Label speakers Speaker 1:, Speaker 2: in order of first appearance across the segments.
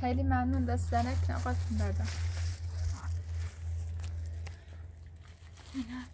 Speaker 1: خیلی ممنون دستنک نقاطتون دادم اینا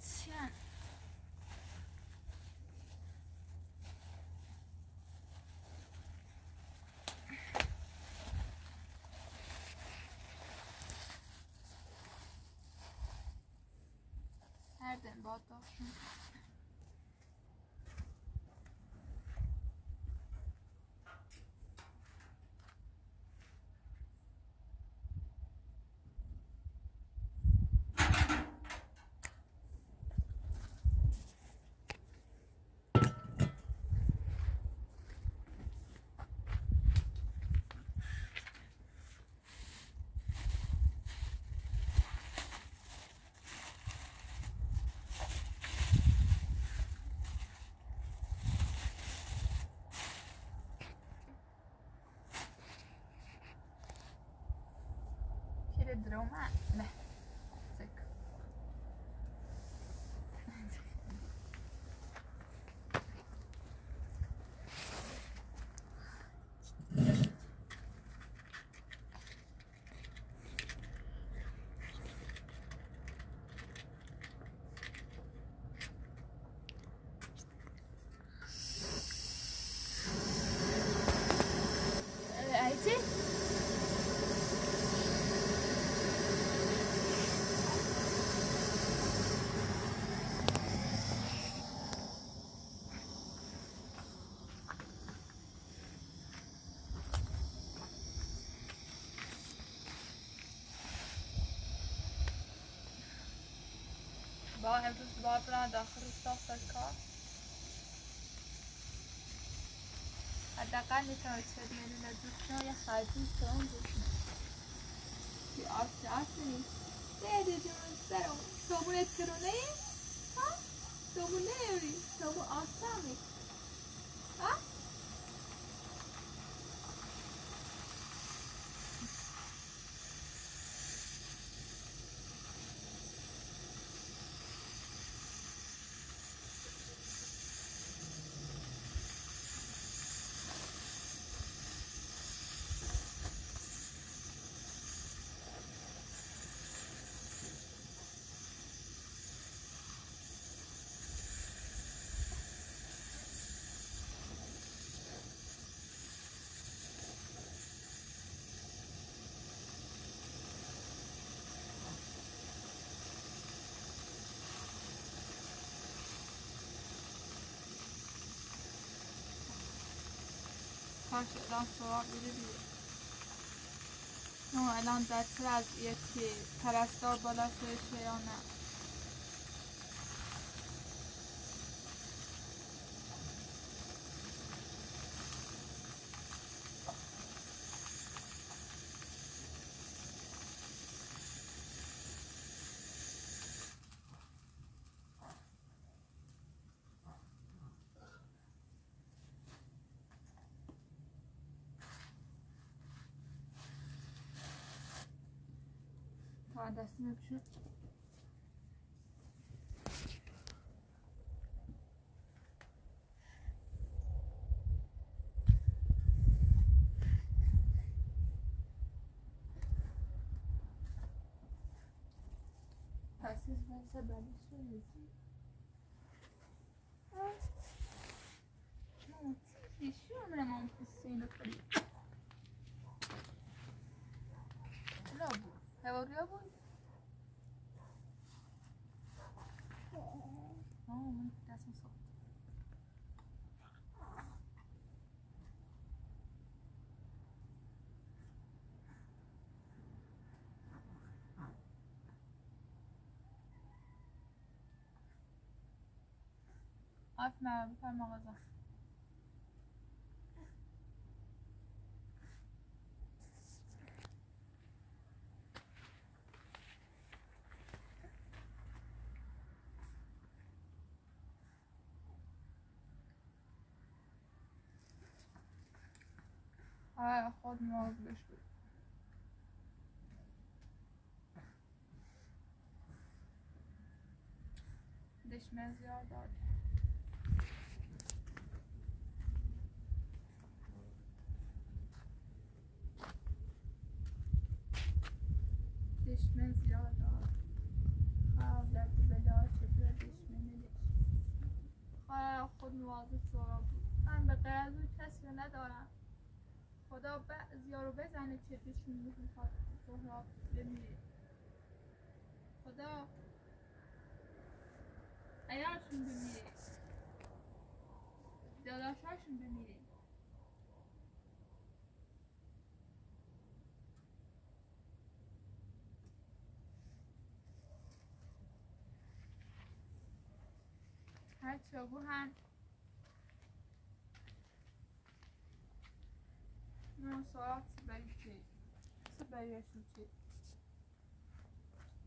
Speaker 1: 走慢，来。با امروز با برن داخل ساخت کار حداقل میتونم چه میلی لدوشنا یا خرجی سرم بشن بی آسی آسی نیست دیدی جون سرم صابونت کرونه ها صابون نیاری صابون آسامی بده بیه نه الان بدتر از یکی پرستار بالا سرشه یا تا دستی بپوشون پس از رو آه من دستم سخت آف من بفرم آقا و خود مواظبش بود. دشمه زیاد داره. دشمه زیاد داره. خواه در تو بلا چه دشمه ندشت خواه خود مواظب بود. من به غیر از کسی ندارم. خدا بعضیا رو بزنه بهشون می‌خواد سهراب بمیره. خدا عیالشون بمیره. داداشاشون بمیره. هر چاگو هم چی؟ چه بریشون چی؟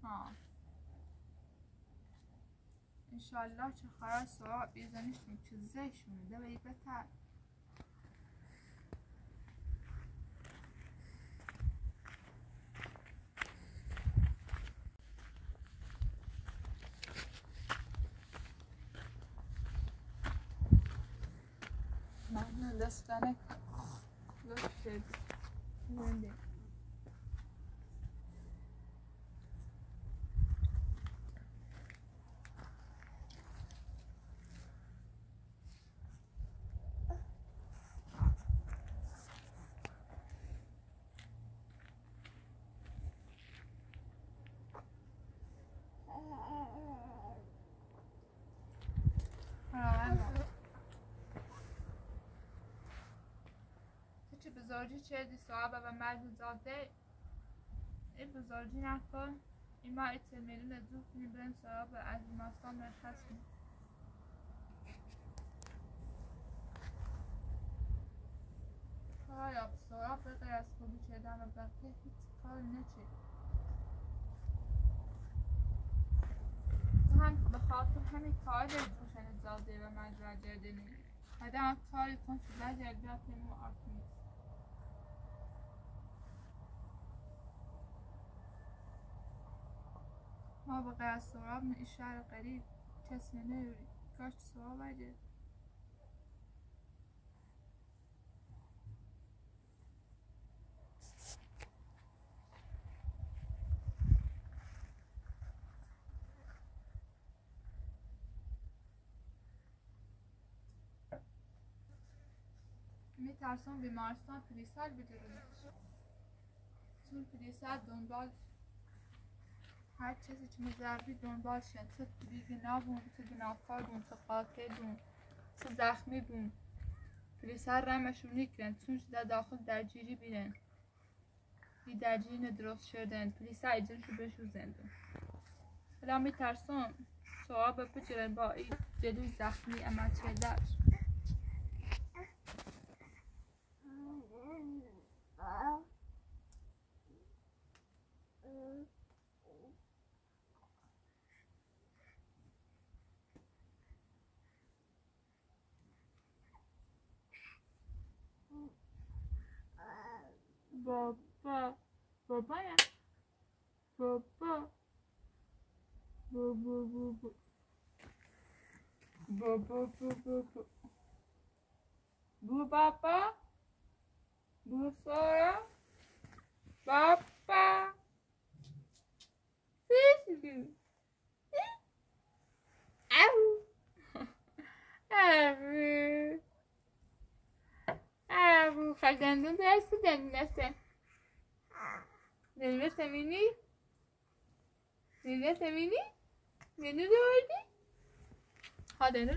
Speaker 1: ها انشالله چه خرای ساعت بیزنشون چه زشونه ده بری بتر ممنون دستانه لطف شد زنده خداوندا تو چه بزرگی کردی صاحبه و مرد زاده این بزرگی نکن. این ما ایتر میلون زود کنیم بریم صاحبه از بیمارستان مرخص کنیم. خدایا صاحب به غیر از خوبی کردن و بقیه هیچ تو هم به خاطر همین کار داری دوشن زاده و مجرد جردنی هدام کاری کن که بعد بیاد نمو آرتونی ما غیر از سراب من این شهر قریب کسی نیوری کاش سراب اگه میترسم بیمارستان پلیسال بدونش چون پلیسال دنبال هر چیزی که مزربی دنبال شن چه بیگنا بون چه گناهکار بون چه قاتل بون چه زخمی بون پلیسال رمشون نیکرن چون در داخل درگیری بیرن بی درگیری درست شدن. پلیسال ایجنشو بشوزن حالا میترسم. صحابه بگیرن با این جلوی زخمی اما چهدرش بابا بابا یا بابا بابا بابا بابا بابا بو بابا بو سورا بابا سيسلو أو أبو أبو خلدندون درست دندسه دلوه مینی؟ دلوه مینی؟ منو دوردی؟ ها دنو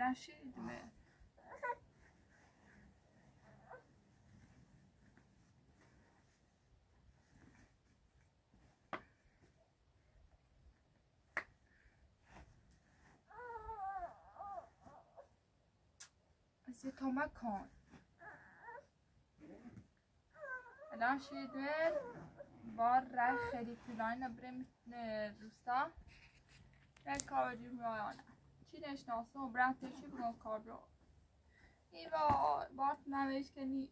Speaker 1: نشیدمه از تا مکان الان شیدمه بار خیلی طولانی بریم روستا. یک کاری میایانه چی نشناسه؟ و برند چی بگم کار رو؟ این با بارت نویش که نی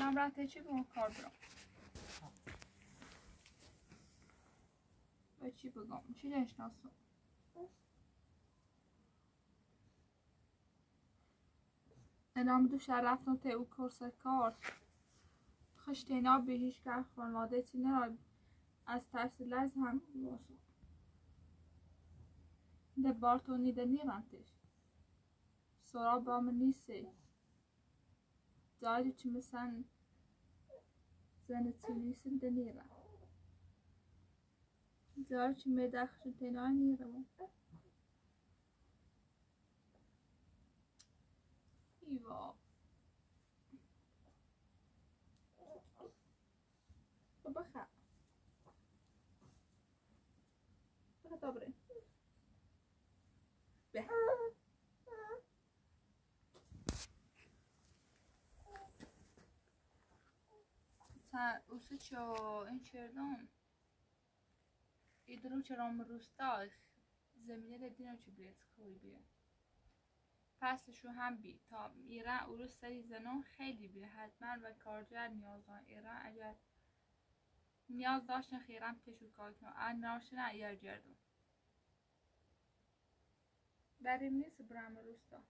Speaker 1: نمرت چی بگم کار برم چی بگم چی نشناسم الان دو رفتم او کورس کار خشتینا به هیچ که خانواده چی نرای از ترس لز هم واسه ده بارتونی ده نیرانتش سورا با من نیسته Dadurch müssen seine Zinnissen denira. Dadurch me dakhshu tenanira. Iva. بخا بخا dobre. Be. Sen usičio enčerdom. I dručerom روستا زمینه لدینا چی بیت خوی بیه فصلشو هم بی تا ایران او سری زنان خیلی بی حتما و کارجر نیاز دارن ایران اگر نیاز داشتن خیرم تشو کار کنن ان ناشن ایر جردون بریم نیست برام روستا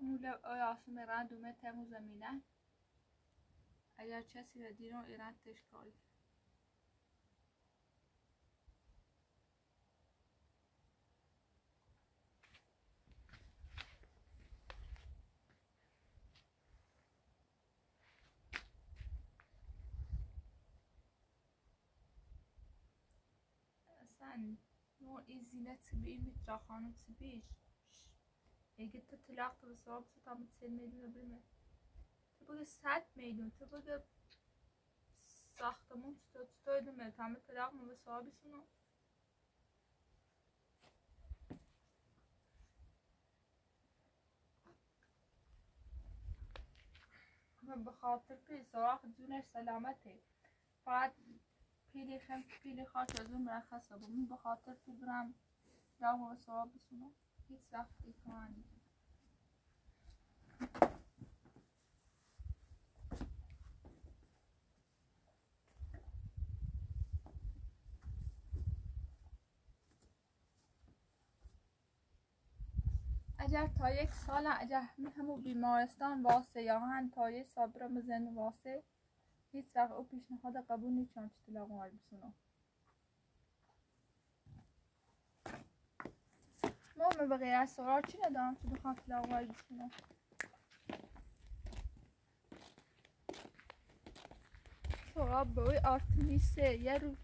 Speaker 1: مولا آسم ایران دومه تمو زمینه اگر کسی دیرون ایران تشکاری اصلا نوع ایزینه تبیی میتراخانو تبیش اگه تو طلاق تو بسواب تو tam 10 میلیون بریم تو بگه 100 میلیون تو بگه ساختمون تو تو ایدمه tam طلاق مو بسوابی سونو من بخاطر پی سراخ جونش سلامته. فقط پیلی خم پیلی خاک از اون مرخصه بود. من بخاطر پی برم یا مو بسواب بسونو هیچ وقت ایکانی اگر تا یک سال اگر همون بیمارستان واسه یا هم تا یک برم زن واسه. هیچ وقت او پیشنهاد قبول نیچان چه طلاق مال بسونم ما به غیر از سرار چی ندارم که بخوام طلاق مال بسونم سرار به اوی آرتمیسه یه رو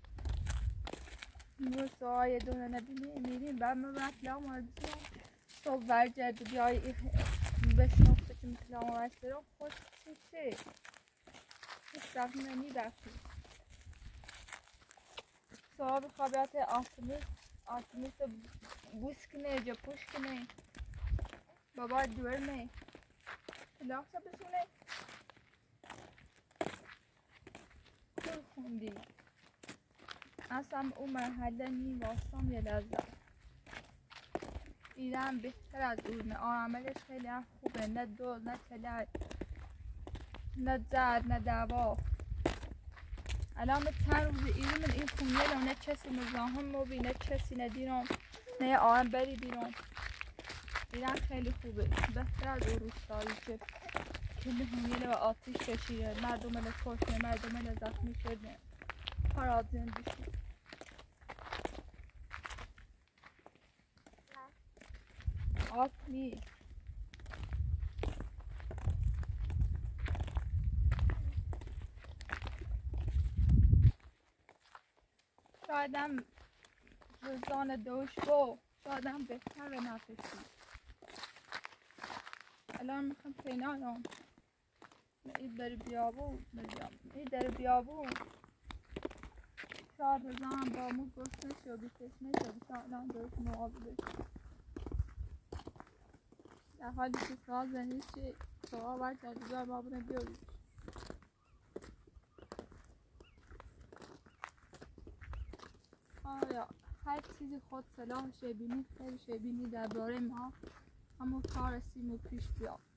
Speaker 1: نو سرار یه دونه نبینی میریم بعد من باید طلاق مال بسونم تو برگرد بیای بشنفته که می‌تونم آمش برم خوش چیشه هیچ وقت نمی‌رفتی صاحب خوابیت آتمیس آتمیس بوس کنه جا پوش کنه بابا دورمه لاخشا بسونه کل خوندی اصلا اون مرحله نی واسم یه لحظه ایران بهتر از اونه عملش خیلی هم خوبه. نه دو نه تلک نه زد نه دوا. الان چند روز ایران من این خونه نه کسی مزاحم موبی نه کسی ندیرم نه آهم بری بیرون ایران خیلی خوبه. بهتر از اون روستایی که کلی همیله و آتیش کشیده. مردم ال کشته مردم زخمی شده خراب زندگی. آب نیست. شایدم روزان دوش گو شایدم بهتر نفسی الان می‌خوام پینانم این بری بیابون این در بیابون. شاید روزان با مو گرسنه شد بیتشنه شد شاید الان درست مقابلش در حالی که سوال زنید چه سوال باید جدیدار ما بودن بیارید آیا هر چیزی خود صلاح شبینی خیلی شبینی درباره ما اما کار سیم و پیش بیاد.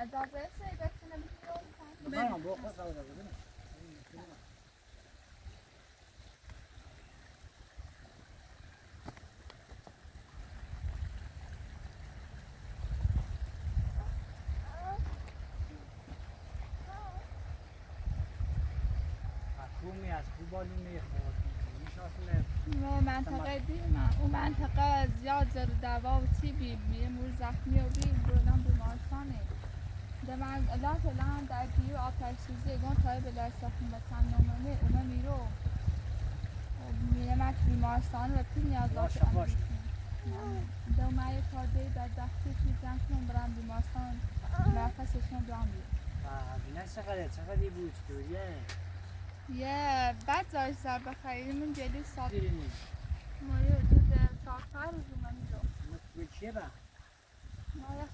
Speaker 2: از
Speaker 1: منطقه دیم اون منطقه زیاد زر دوا و چی بی مور زخمی و بی بردن بیمارستانه ده من لا فلان در دیو آتش سوزی گون تای به اومه میرو. میره مک بیمارستان و پی نیاز داشت اومه یه کارده در دستی که زن کنم برم بیمارستان. مرکزشون دوام بید
Speaker 2: بینه چقدر چقدر بود؟ دوریه
Speaker 1: یه بعد زای سر بخیریم من جدی ساعت مایه دو ساعت
Speaker 2: به چیه با؟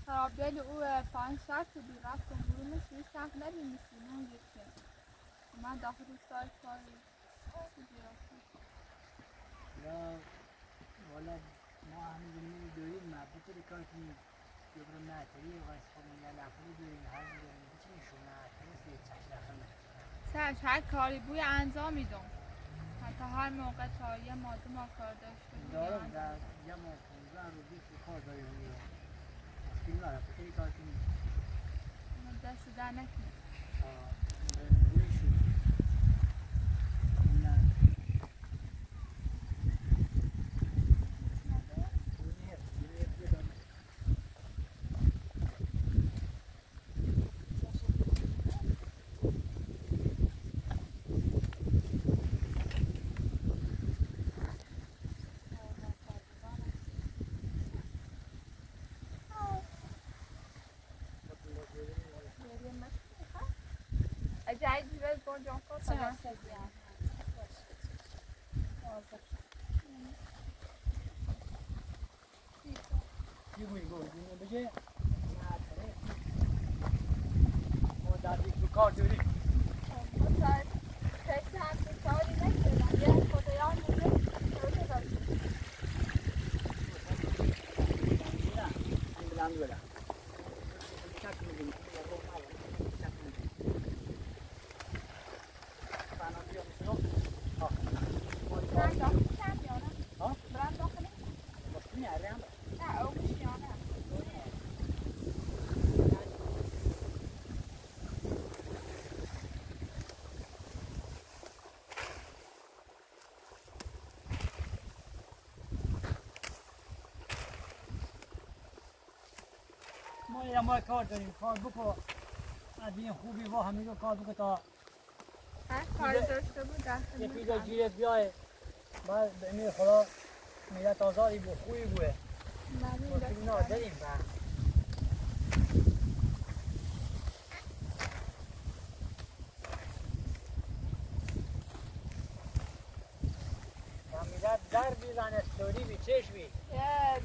Speaker 1: خرابدل او پایین شرط بودی رفتم برونش روی سمت نبینیسیم اون یکی من داخل روستای کاری بودی رفتم
Speaker 2: یا والا ما همین دنیا داریم مربوط به کار کنیم یه برو معطلی و خود میگن لفظی داریم هر داریم شما معطلی سه چش
Speaker 1: سرش هر کاری بوی انجام میدم حتی هر موقع تا یه ماده ما کار
Speaker 2: دارم در یه ماه پونزه رو بیست کار داریم رو فیلم دارم بخیلی کار کنیم
Speaker 1: میدم. دست در نکنی
Speaker 2: تا روی شد نه
Speaker 1: اجایی
Speaker 2: چی بوی گفت اینو بگه ما در یک کار داریم
Speaker 1: کسی همچین کاری نکردم یه خدایان بوده روزه داشت برند داخل کرد یا نه؟
Speaker 2: ها؟
Speaker 1: برند داخل نه او یا نه
Speaker 2: ما کار داریم. کار بکن. از این خوبی با همین کار بکن تا
Speaker 1: هر کاری داشته بود
Speaker 2: یه
Speaker 1: بود.
Speaker 2: پیدا گیرت بیای. بعد به امیر خدا میلت آزاری بو خوبی
Speaker 1: داشت.
Speaker 2: اینا داریم با؟ میلت در بیزن استوری بی چشمی
Speaker 1: یه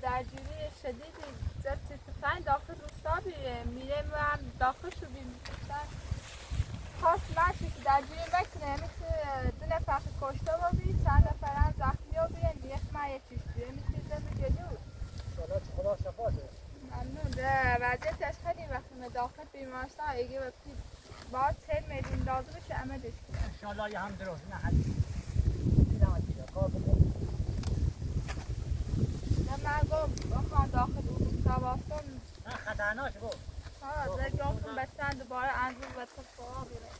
Speaker 1: درگیری شدیدی زد تفنگ داخل روستا بیره میره من داخل شو بیم خواست مرشی که درگیری بکنه مثل دو نفر کشته و بی چند نفر هم زخمی و بی یک من یه چیز بیره مثل زن جلو
Speaker 2: سالا چه خدا شفا ده
Speaker 1: ممنون. ده وضعیتش خیلی وقتی من داخل بیمارستان اگه و پی باید چهل میلیون لازم بشه دش کنه
Speaker 2: انشالله یه هم درست نه حد
Speaker 1: داخل باستم
Speaker 2: نه خطرناک بود
Speaker 1: ها ده جاکم بستن دوباره انجور و تفاها بیره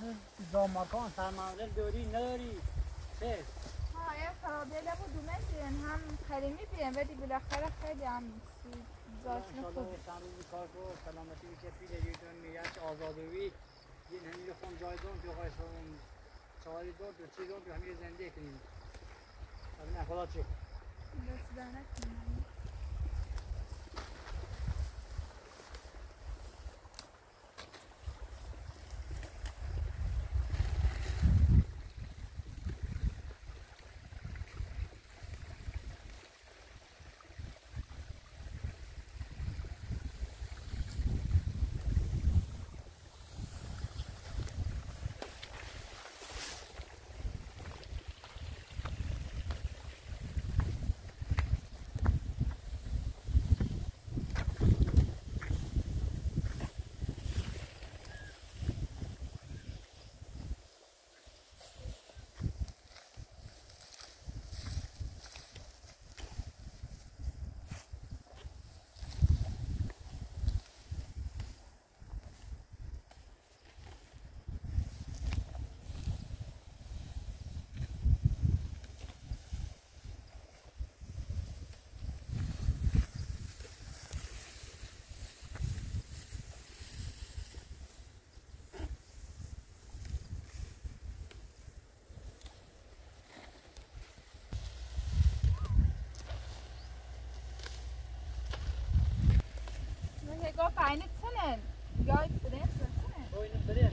Speaker 2: محسوس داماکان سرمنزل داری نداری چه؟
Speaker 1: ها یه خرابیله بود دومه بیرن هم کریمی بیرن ولی بالاخره خیلی هم
Speaker 2: انشالله
Speaker 1: خوب
Speaker 2: چند روزی کار کن سلامتی بشه پیل دیتون میگه آزادوی. یه همین خون جایدون تو خواهی سرون چهاری دور دو چی دور همین زنده کنیم. نه خدا چه؟
Speaker 1: دست در نکنم. Aynı sene. Jag för det för sene.
Speaker 2: Boynu beren,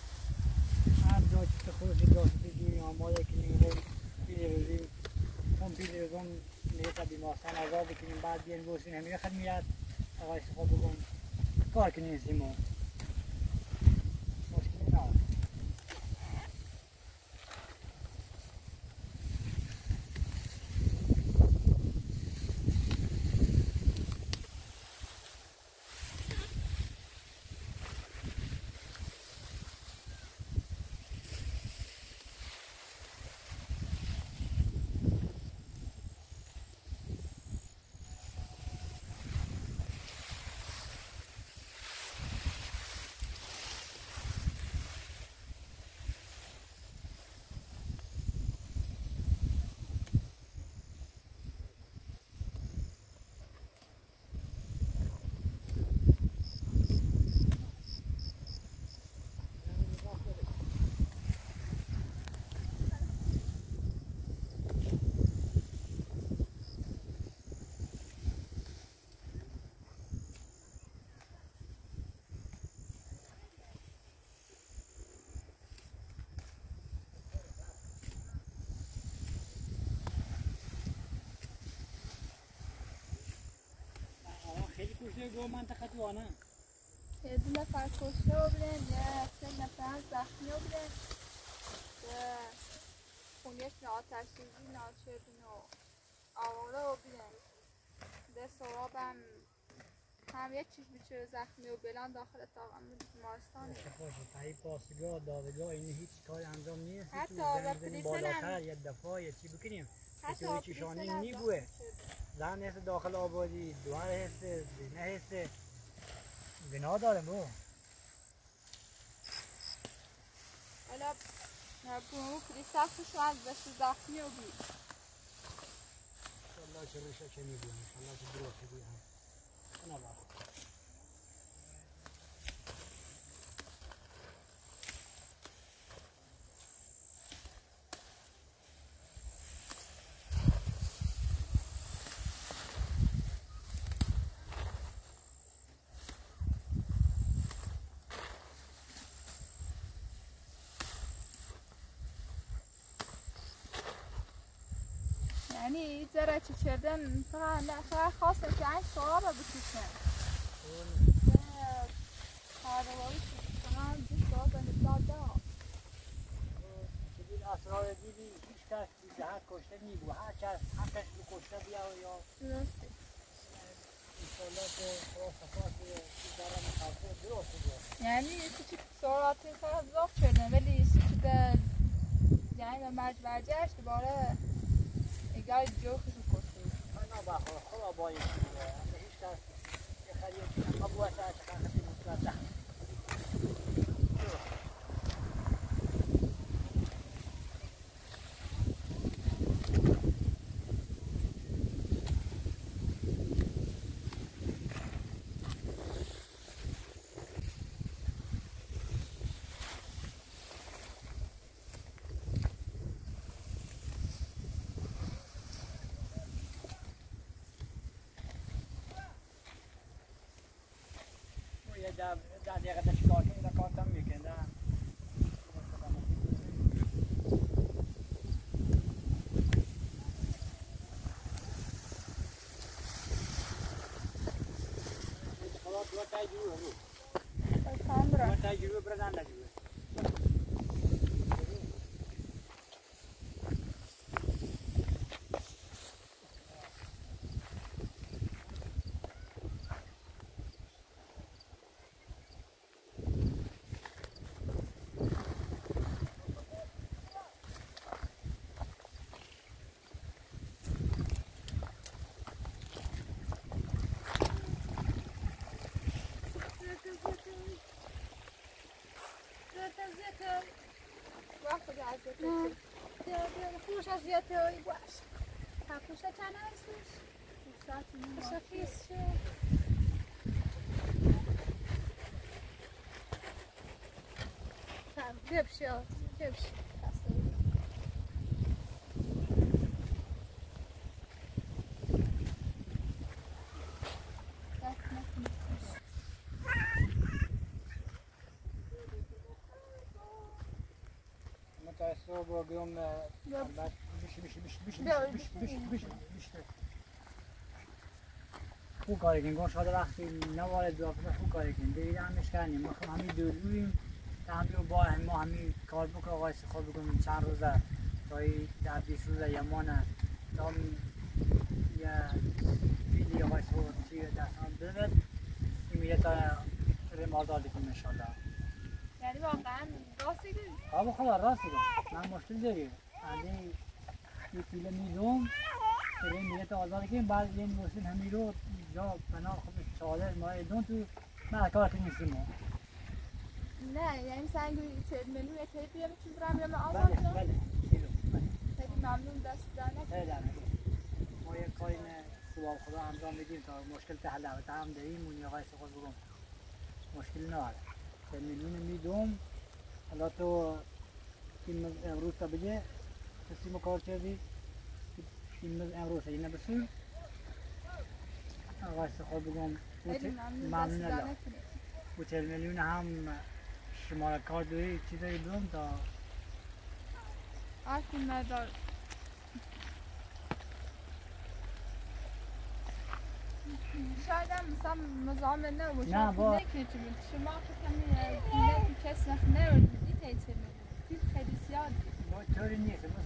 Speaker 2: هر جا که خودش جا بگیری آماده کنیم پیل روزی اون پیل روزم نیت بیمارستان آزاد کنیم بعد بیان بوسین همین خدمیت آقای استفاده بکن. کار کنیم سیمون مشکلی نداره گو منطقه تو آنه
Speaker 1: یه دو نفر کشته بودن یه سه نفر زخمی بودن آتش سوزی ناچردین و آواره بودن ده سرابم هم یک چیز بیچاره زخمی و بلان داخل اتاق هم بیمارستان.
Speaker 2: باشه باشه تایی پاسگاه دادگاه این هیچ کاری انجام نیست.
Speaker 1: حتی
Speaker 2: بزنیم
Speaker 1: پلیسن هم-
Speaker 2: بالاتر یه دفعه یه چی بکنیم.
Speaker 1: حتی
Speaker 2: چطوری
Speaker 1: پلیس
Speaker 2: چشانی
Speaker 1: هم.
Speaker 2: زن هست داخل آبادی دوار هست زینه هست بنا داره بو
Speaker 1: حالا بونو پلیس هستش از دست زخمی و بید
Speaker 2: الله چه رشا چه میبونه الله چه درو چه بیه نه با
Speaker 1: یعنی نه که
Speaker 2: چیزی اسرار دیدی هیچ کس بی جهت کشته نیبو هر کس حقش رو کشته بیا و یا
Speaker 1: درسته
Speaker 2: انشالله که خدا صفات چیز دارم خلقه درست بیا
Speaker 1: یعنی چی سراتی فقط زاف چردن ولی چی ده به مرج برجشت دوباره جوخش رو کشته
Speaker 2: نه بخور خدا باید هیچ کس خرید در دقیقه تا چیکار کنی در کارتم می‌کنه
Speaker 1: Kamera.
Speaker 2: تجربه برزن تجربه
Speaker 1: خوش اذیت هایی باش پاپوشا چند هستش؟ خوشا خیس شه Tamam, bir şey olsun, bir şey. Hastayım.
Speaker 2: مش مش مش مش خوب کاری کن گوش خدا وقتی نوارد دو هفته خوب کاری کن دیگه همش کردیم ما خب همین دورویم تا همین با ما همین کار بکن آقای خواب بکنیم چند روزه تا این در بیست روزه یه مانه تا هم یه فیلی آقای خواب چی دست هم بده این میره تا ریم آزادی کنیم انشالله.
Speaker 1: یعنی واقعا راستی که
Speaker 2: آب خدا راست میگم. من مشکل داریم. یعنی یه پیله میدوم که میره تا آزاد کنیم بعد یه موسم همین رو جا بنا خود چادر ما دون تو که نیستیم. ما
Speaker 1: نه یعنی سنگ تیر منو یه تیر بیام یا من
Speaker 2: بله
Speaker 1: آزاد کنم
Speaker 2: بله کیلو بله
Speaker 1: خیلی ممنون دست دانه
Speaker 2: خیلی. ما یه کاری نه خوب خدا انجام بدیم تا مشکل تا حل تا هم داریم. اون آقای خود بگم مشکل به میلیون میدوم حالا تو این امروز تا بگه کسی ما کار کردی؟ این امروز اینه بسون آقای خود بگم
Speaker 1: ممنون
Speaker 2: الله و چهل میلیون هم شما کار دوی چیزایی بدم تا
Speaker 1: آرتی مدار شاید هم مثلا مزامن نباشه
Speaker 2: نه، با-.
Speaker 1: شما که کمی دیگه تو کس نخ نردی تیتر تیپ خیلی زیاد
Speaker 2: ما طوری نیست بس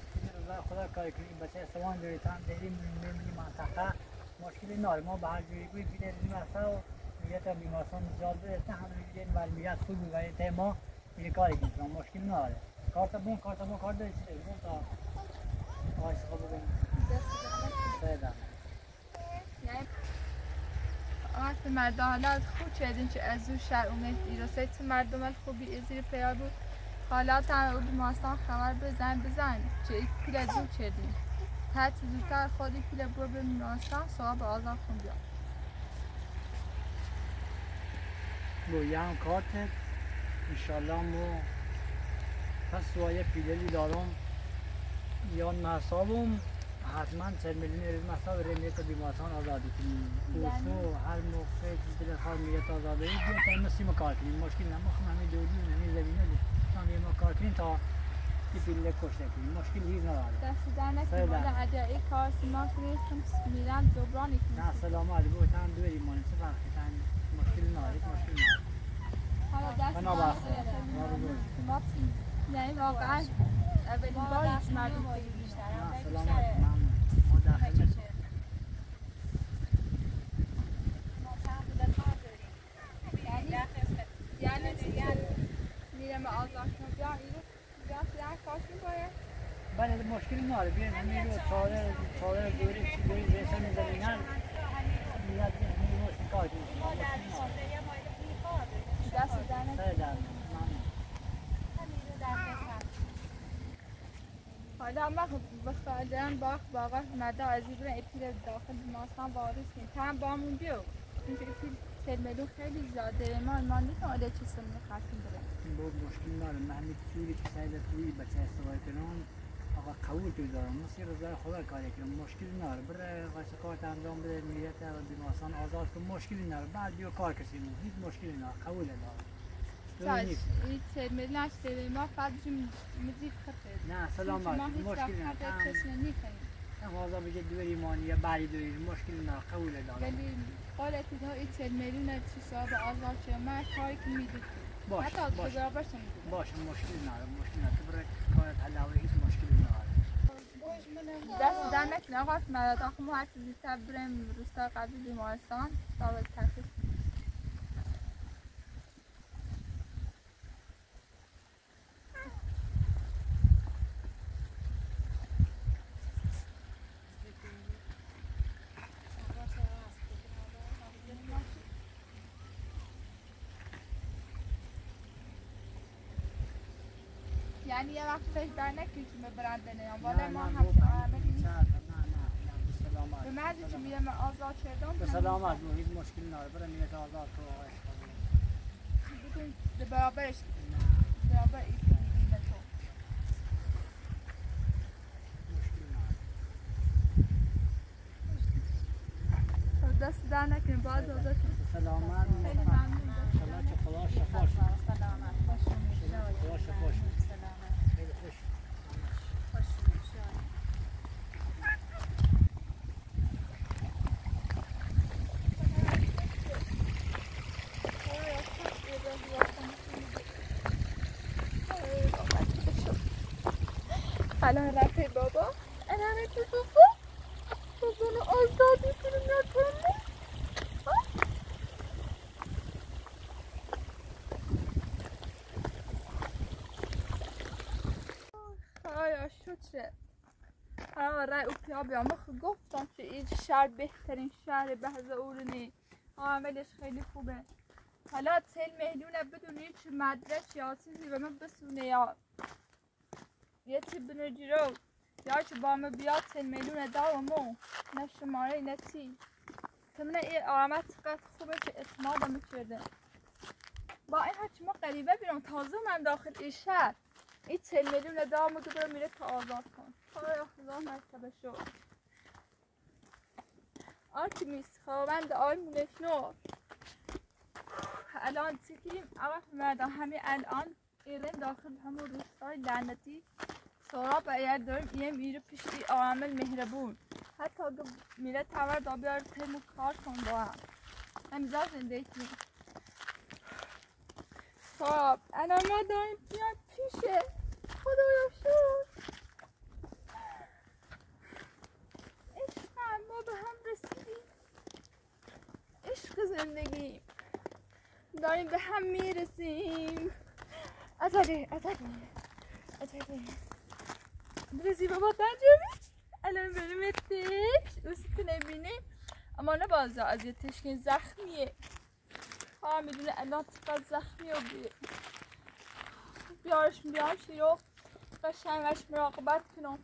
Speaker 2: خدا کار کنیم بچه سوان داری تا هم داریم میمونی منطقه مشکلی نداره ما به هر جوری بوی بیمارستان و میگه تا بیمارستان زیاد بره تا همه میگه ولی تا ما میگه کاری کنیم ما مشکل نداره کار تا بون کار تا ما کار داری چی داری بون تا آقای خوب
Speaker 1: دست وقت مردم حالا خوب چیدین که از اون شهر اومد ایراسه تو مردم خوبی ازیر پیار بود. حالا تا او بیمارستان خبر بزن بزن. چه پیل از اون چیدین هر زودتر خودی پیل برو به بیمارستان صاحب آزاد کن بیا
Speaker 2: بو هم کارت انشالله مو پس وایه پیدلی دارم. یا نصابم. حتما چهل میلیون مصاب رمیه که بیمارستان آزادی کنیم.
Speaker 1: یعنی؟
Speaker 2: اوسو هر موقع چیز دل خواهد میگه تا آزاده ای بیا تا ما کار کنیم. مشکل نه ما خم همین دولی و همین زمینه دی تا بیا ما کار کنیم تا یه پیله کشته کنیم. مشکل هیچ نداره.
Speaker 1: دست در نکنی
Speaker 2: خیلی.
Speaker 1: بالا اگر ای کار سیما کنیستم میرن جبرانی
Speaker 2: نه
Speaker 1: کنیستم
Speaker 2: سلامت بود هم دوری مانی چه فرقی؟ تن مشکل نداره هیچ مشکل نداره.
Speaker 1: حالا دست در
Speaker 2: بزرگ.
Speaker 1: نکنی یعنی واقعا اولین بار است مردم خیلی
Speaker 2: نه سلامت ممنون ما در خدمت
Speaker 1: یعنی آزاد کنم بیا بیا می‌کنه
Speaker 2: بله مشکلی نداره. بیاین همین رو چاره چاره دوری چی دوری رسه می‌زنین میاد همین رو کار
Speaker 1: دست نکنی
Speaker 2: سر در
Speaker 1: حالا ما بخاطرم باخ باقا مدا از این اپیل داخل بیمارستان وارد کنیم تا هم بامون بیو. اینکه اپیل سل میلیون خیلی زیاده ما ما نیتون آده چی سن بره
Speaker 2: این بود مشکل نداره. من همین توری که سعی توی بچه استفاده کنم آقا قبول تو دارم. مسی رضای خدا کاری کنم مشکلی ناره بره قصد کارت انجام بده نیت بیمارستان آزاد کن. مشکلی ناره بعد بیا کار کسی نو هیچ مشکلی ناره قبول
Speaker 1: khatır.
Speaker 2: نه
Speaker 1: خطر کسی نیکنیم.
Speaker 2: هم حاضر بگه دوری یا بعدی دوری. مشکلی ناره قبول دارم.
Speaker 1: قالت ها این میلیون چی صاحب آزاد شد من کاری که می‌دید
Speaker 2: باش
Speaker 1: حتی
Speaker 2: باش
Speaker 1: کجا باشم می‌دید
Speaker 2: باش مشکلی ناره مشکلی ناره تو برای کارت هوایی هیچ مشکلی ناره
Speaker 1: دست در نکنه آقا مرد. آخه ما هر چیزی تر بریم روستا قبل بیمارستان تا به تحقیق یعنی یه وقت فکر در نکنی که ببرن ولی ما هم به مرد که میرم آزاد شدم
Speaker 2: به سلامت رو هیچ مشکلی ناره برای نیت آزاد تو آقای
Speaker 1: بکن به برابرش. برابر خب دست در نکنیم باز آزاد
Speaker 2: سلامت
Speaker 1: خیلی ممنون.
Speaker 2: خدا شفاش خدا شفاش خیلی خوش
Speaker 1: الان رفته بابا. الان رفته بابا بابا آزادی کنیم نکنه. خدایا شکر آره او پیابی هم گفتم که این شهر بهترین شهر بحث اورنی. عاملش خیلی خوبه. حالا تل میلیونه بدون هیچ مدرک یا چیزی به من بسونه یا یه چی بنو جیرو یا چه با من بیاد تل میلیون داومو نه شماره نه چی تو من این آمد چقدر خوبه که اعتمادم کرده با این هرچی ما قریبه بیرم تازه من داخل این شهر این چل میلیون دامو دوباره میره تا آزاد کن خدایا خدا مرتبه شد آرتمیس خواهند آی مونشنور الان چکیم آقا مردم همین الان ایران داخل همون روستای لعنتی سراب اگر داریم یه میره پیشی عامل مهربون حتی اگه میره تور دا بیار تیمو کار کن با هم همزا زندگی خب الان ما داریم بیاد پیشه خدایا شد عشقم ما به هم رسیدیم عشق زندگی داریم به هم می‌رسیم اتاده اتاده اتاده برسی بابا تنجمی الان بریم تش اوسی که نبینه اما نه بازا از یه تشکین زخمیه. ها می‌دونه الان چقدر زخمی و بی... بیارش بیارش رو قشنگش مراقبت کنم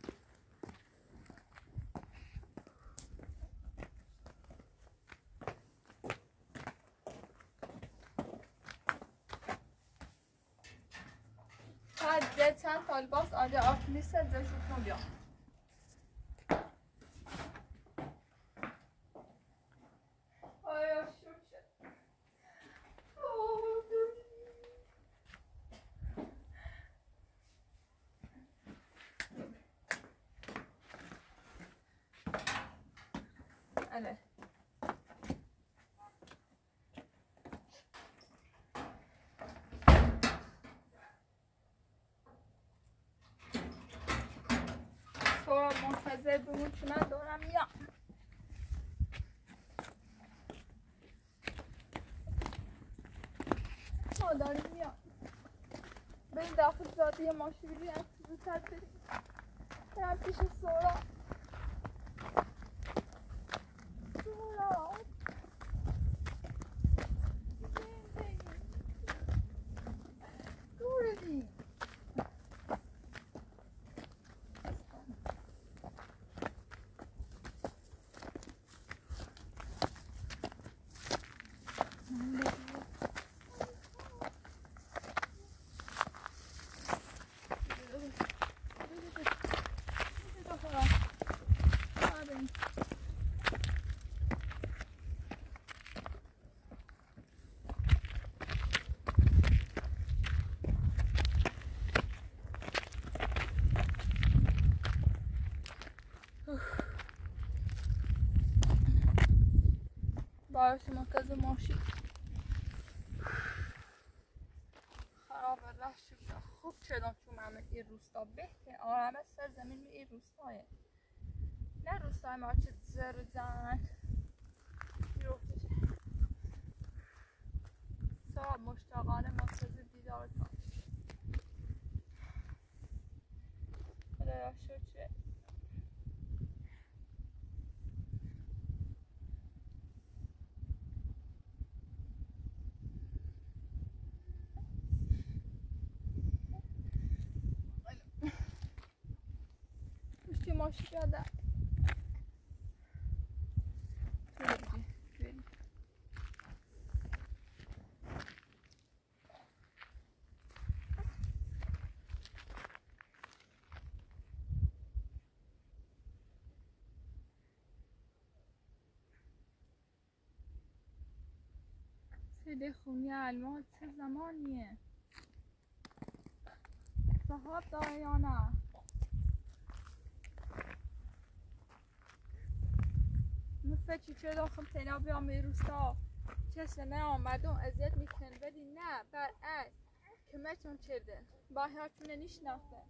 Speaker 1: بعد چند تا لباس آده آف نیست زشتون بیا آیا شد اله تو منتظر بمون که من دارم میام. ما داریم میام. بریم داخل زاده یه ماشین بگیریم زودتر بریم. برم پیش سورا زندگی. دوردی باید مرکز ماشین. خراب رفت شد خوب چدم چون همه این روستا. سر زمین می این روستایه. نه روستای ما چه زرزن صاحب مشتاقانه منتظر دیدارتان خدایا شکر ماشی بیاده سیده خونی علمان چه زمانیه؟ صحاب داره خفه چی چرا خم تینا بیا روستا چشم نه مردم اذیت می‌کنن ولی نه برعکس کمتون چرده. با هاتون تا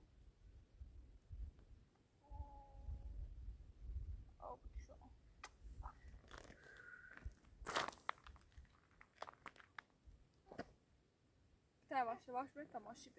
Speaker 1: Yavaş yavaş böyle تماشی.